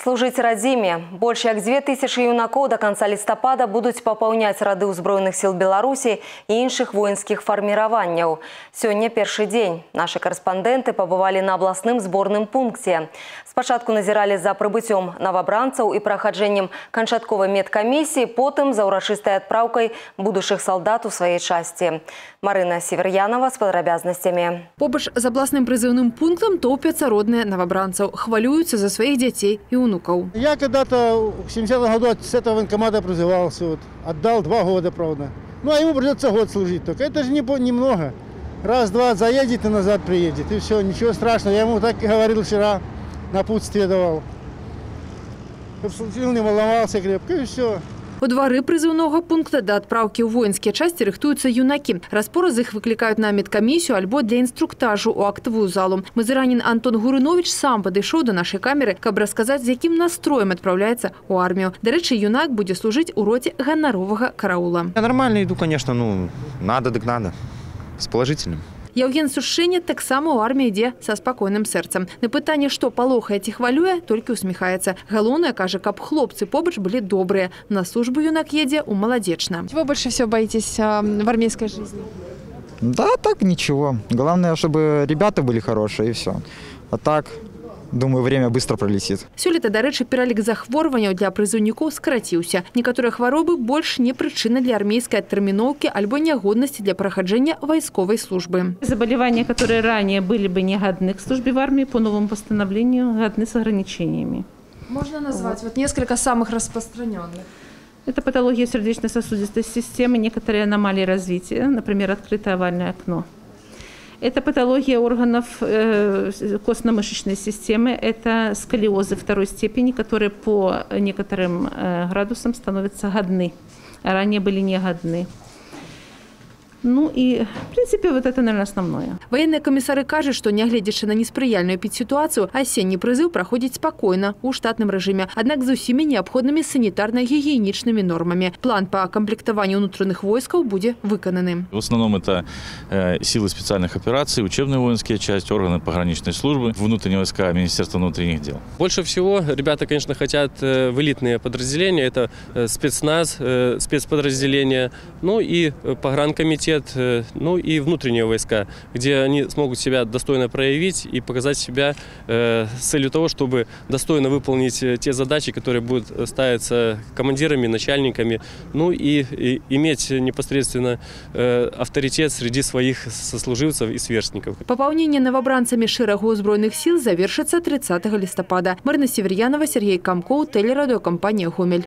Служыць радзіме. Больш як 2000 юнакоў да канца лістапада будуць папаўняць рады ўзброеных сіл Беларусі і іншых воінскіх фарміраванняў. Сёння першы дзень. Нашы карэспандэнты пабывалі на абласным зборным пункце. Спачатку назіралі за прыбыццём новабранцаў і прахаджэннем канчатковай медкамісіі, потым за ўрачыстай адпраўкай будучых салдат у сваей часці. Марына Северянова з падрабязнасцямі. Побач з абласным прызыўным пунктам топяцца родныя новобранцаў, хвалююцца за сваіх дзяцей і унукаў. Я когда-то в 70 году с этого военкомата призывался. Вот, отдал два года, правда. Ну, а ему придется год служить только. Это же не, немного. Раз-два заедет и назад приедет. И все, ничего страшного. Я ему так и говорил вчера, напутствие давал. Чтоб служил, не волновался крепко, и все. У двары прызыўнога пункта да адпраўкі ў воінскія часці рыхтуюцца юнакі. Распоры з іх выклікаюць на медкамісію альбо для інструктажу ў актавую залу. Мазыранін Антон Гурынович сам падышоў да нашай камеры, каб расказаць, з якім настроем адпраўляецца ў армію. Дарэчы, юнак будзе служыць у роце ганаровага караула. Я нормально иду, конечно, ну, надо так надо. С положительным. Яўген Сушыня таксама ў арміі ідзе са спакойным сэрцам. На пытанне, што палохае ці хвалюе, толькі усміхаецца. Галоўнае, кажа, каб хлопцы побач былі добрыя. На службу юнак едзе ў маладзечна. Чего больше всего боитесь а, в армейской жизни? Да, так ничего. Главное, чтобы ребята были хорошие и все. А так, думаю, время быстро пролетит. Сёлета, дарэчы, пералік захворванняў для прызыўнікоў скараціўся. Некаторыя хваробы больш не прычына для армейскай адтэрміноўкі альбо нягоднасці для праходжання вайсковай службы. Заболевания, которые ранее были бы не годны к службе в армии, по новому постановлению годны с ограничениями. Можно назвать вот несколько самых распространенных. Это патология сердечно-сосудистой системы, некоторые аномалии развития, например, открытое овальное окно. Это патология органов э, костно-мышечной системы, это сколиозы второй степени, которые по некоторым э, градусам становятся годны, ранее были не годны. Ну и, в принципе, вот это, наверное, основное. Ваенныя камісары кажуць, што нягледзячы на неспрыяльную педсітуацыю, асенні прызыў праходзіць спакойна у штатным рэжыме, аднак з усімі неабходнымі санітарна-гігіенічнымі нормамі. План па камплектаванню ўнутраных войскаў будзе выкананы. В основном это э, силы специальных операций, учебные воинские части, органы пограничной службы, внутренние войска, Министерство внутренних дел. Больше всего ребята, конечно, хотят э, в элитные подразделения. Это э, спецназ, э, спецподразделения, ну и э, погранкомитет, э, ну и внутренние войска, где они смогут себя достойно проявить и показать себя э, с целью того, чтобы достойно выполнить э, те задачи, которые будут э, ставиться командирами, начальниками, ну и, и иметь непосредственно э, авторитет среди своих сослуживцев и сверстников. Папаўненне новабранцамі шэрагу ўзброеных сіл завершыцца 30 лістапада. Марына Северянова, Сергей Камкоў, тэлерадыёкампанія Гомель.